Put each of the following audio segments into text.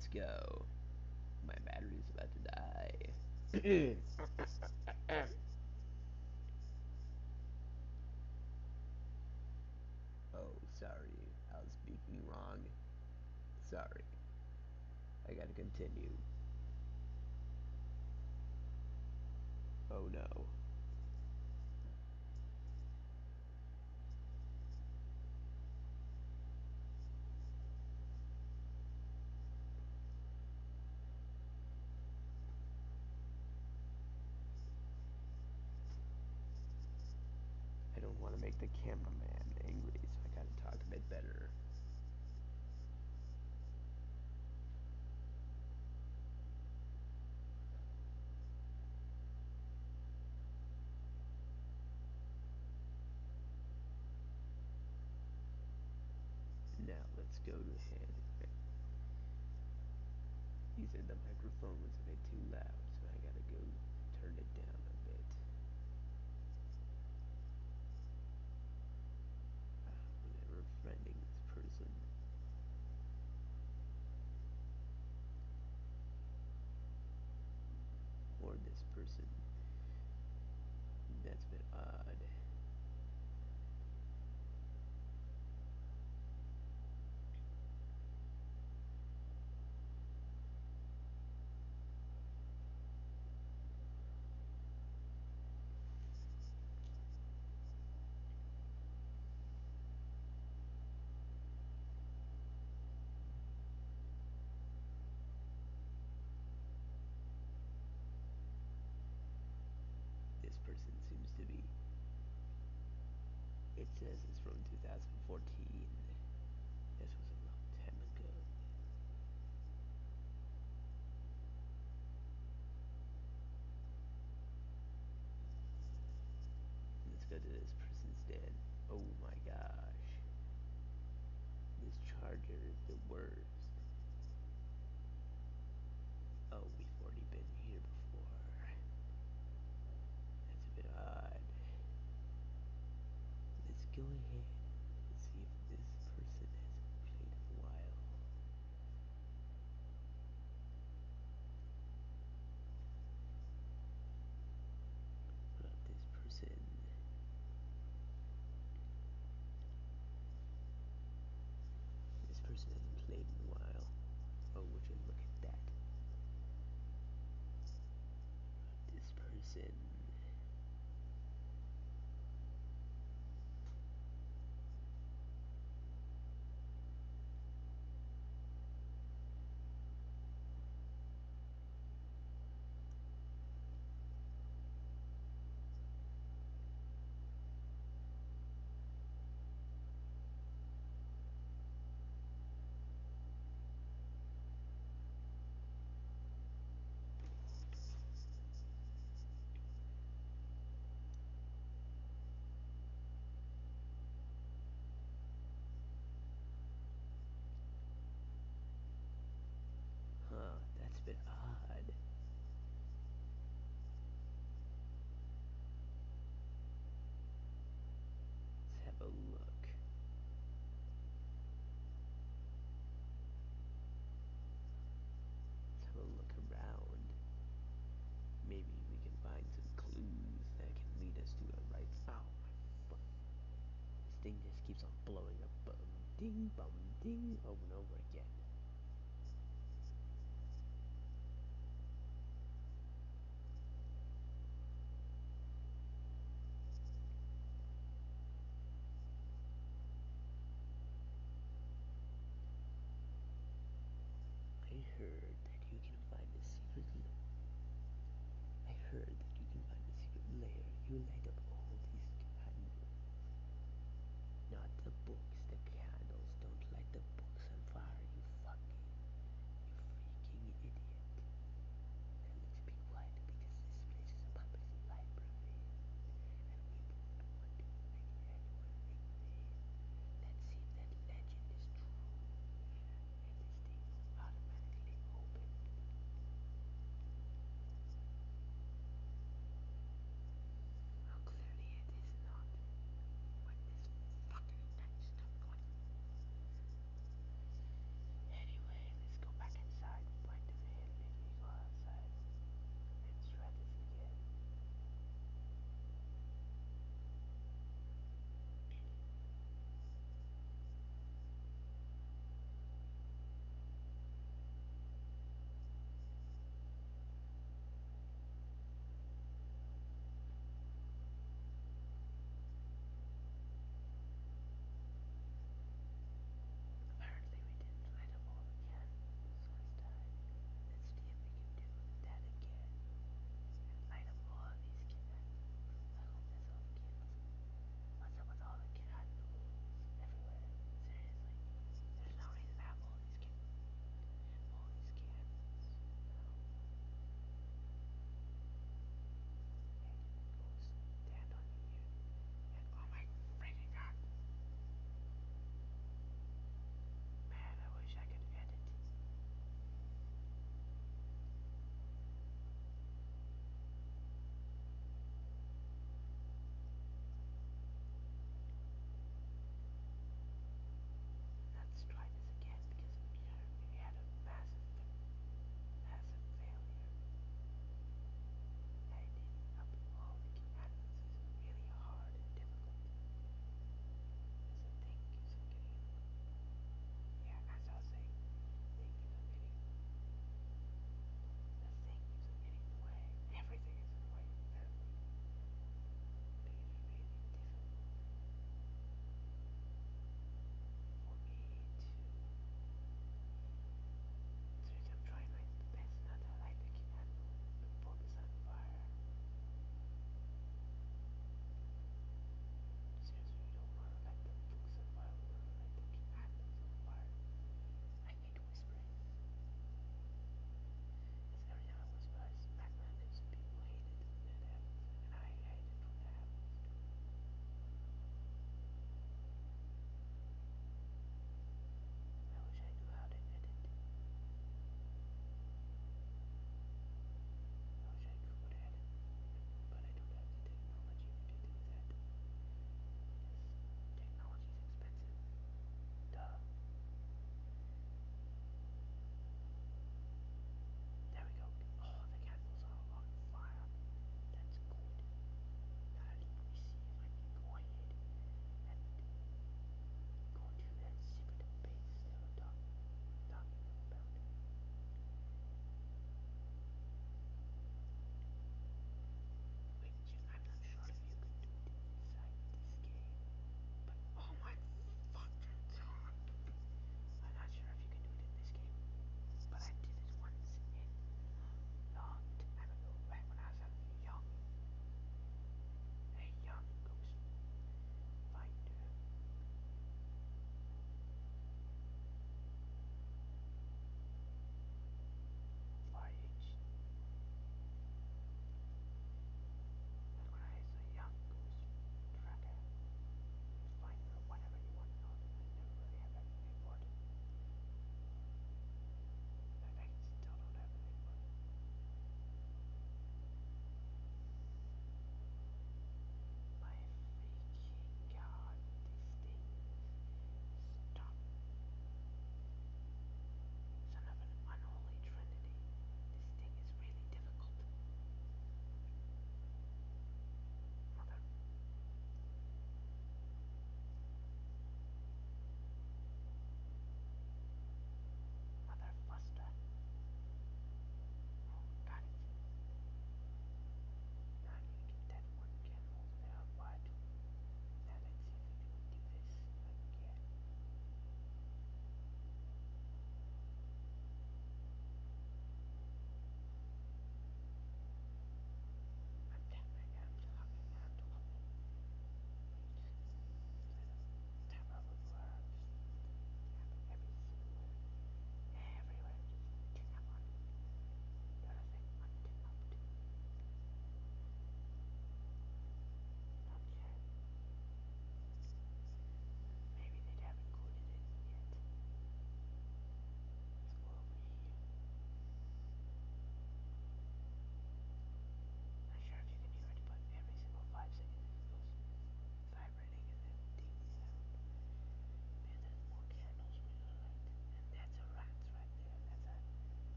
let's go. My battery's about to die. oh, sorry. I was speaking wrong. Sorry. I gotta continue. Oh no. I don't want to make the cameraman angry, so I gotta talk a bit better. Now let's go to him. He said the microphone was a bit too loud, so I gotta go turn it down a bit. Ah, whatever, friending this person. Or this person. That's a bit odd. This person seems to be. It says it's from 2014. Blowing up. Bum ding, bum ding, over and over again.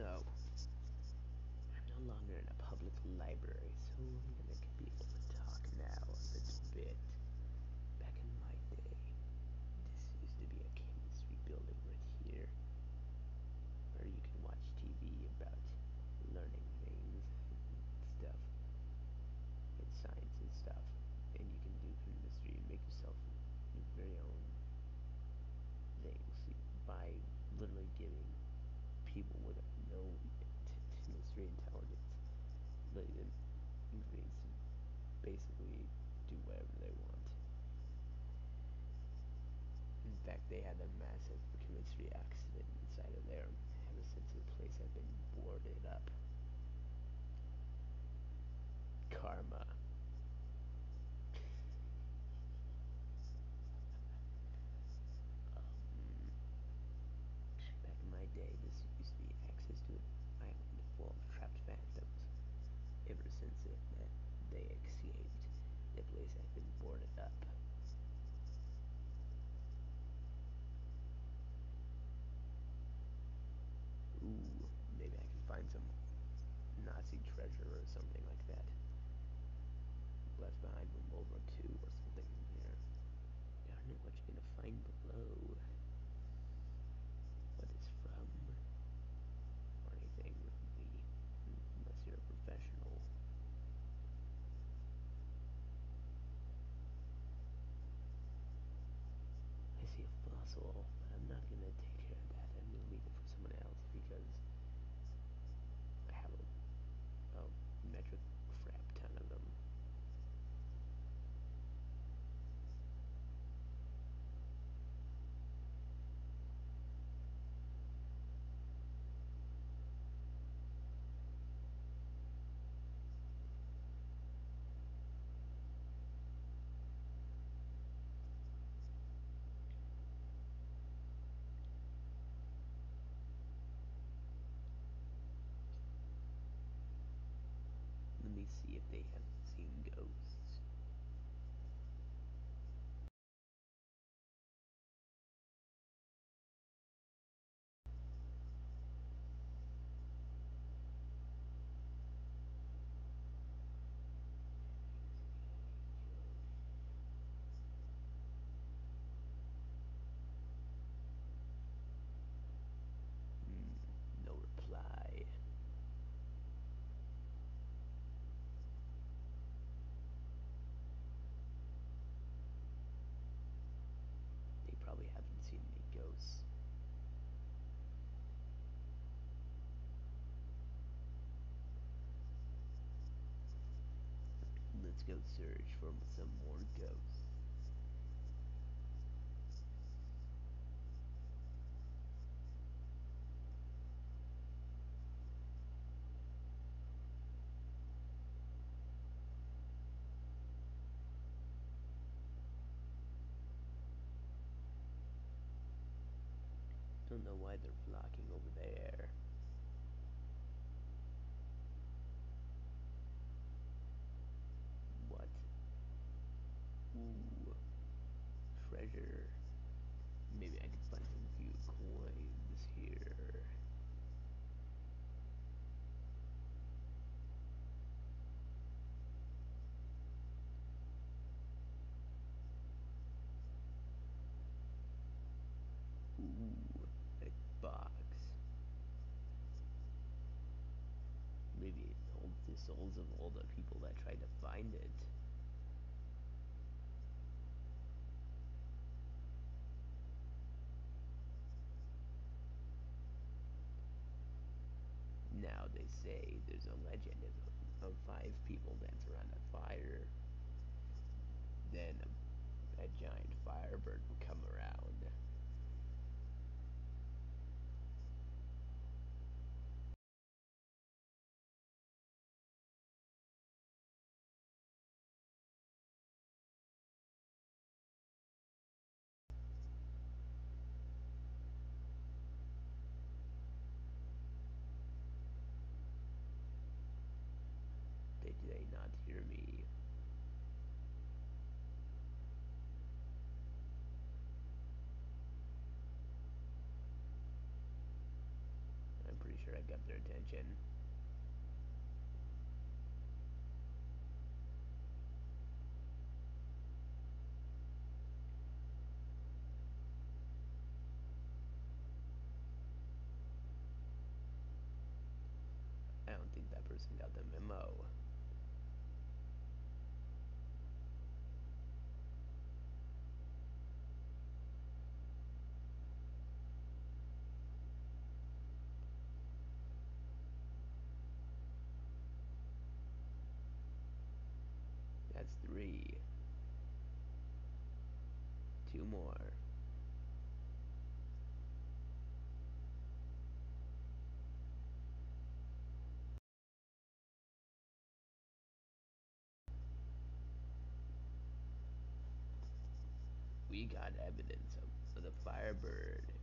So, I'm no longer in a public library, so I'm gonna be able to talk now a little bit. Back in my day, this used to be a chemistry building right here, where you can watch TV about learning things and stuff, and science and stuff, and you can do chemistry and make yourself your very own things by literally giving people with no chemistry intelligence, letting them ingredients to basically do whatever they want. In fact, they had a massive chemistry accident inside of there ever since the place had been boarded up. Karma. Um, back in my day, this used to be access to an island full of trapped phantoms. Ever since it, that they escaped, the place has been boarded up. Ooh, maybe I can find some Nazi treasure or something like that. From World War II or something in here. I don't know what you're gonna find below. What it's from. Or anything, really. Unless you're a professional. I see a fossil, but I'm not gonna take care of that. I'm gonna leave it for someone else because I have a, a metric crap ton of them. Let me see if they have seen ghosts. Hmm, no reply. They probably haven't seen any ghosts. Let's go search for some more ghosts. Don't know why they're flocking over there. What? Ooh. Treasure. Maybe I can find some few coins here. Ooh, a box. Maybe it holds the souls of all the people that tried to find it. Now they say there's a legend of, of five people dance around a fire. Then a, a giant firebird will come around. Got their attention. I don't think that person got the memo. That's three. Two more. We got evidence of, of the Firebird.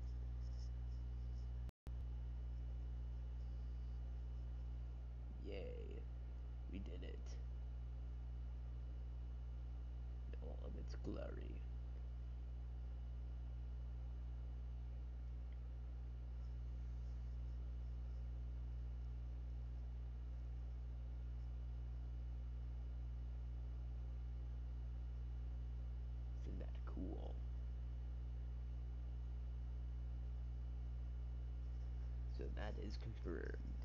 That is confirmed.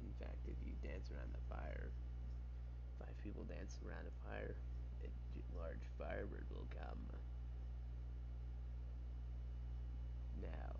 In fact, if you dance around the fire, five people dance around a fire, a large firebird will come. Now,